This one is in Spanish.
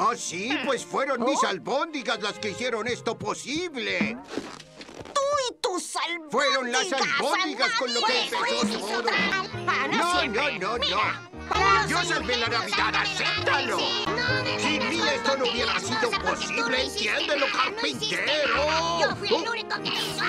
¿Ah, sí? Pues fueron mis ¿Oh? albóndigas las que hicieron esto posible. Tú y tus albóndigas. Fueron las albóndigas con lo que empezó todo. No, no, no, no. Yo salvé la Navidad, acéptalo. Sin mí esto no hubiera sido posible, entiéndelo, carpintero. Yo fui el único que hizo.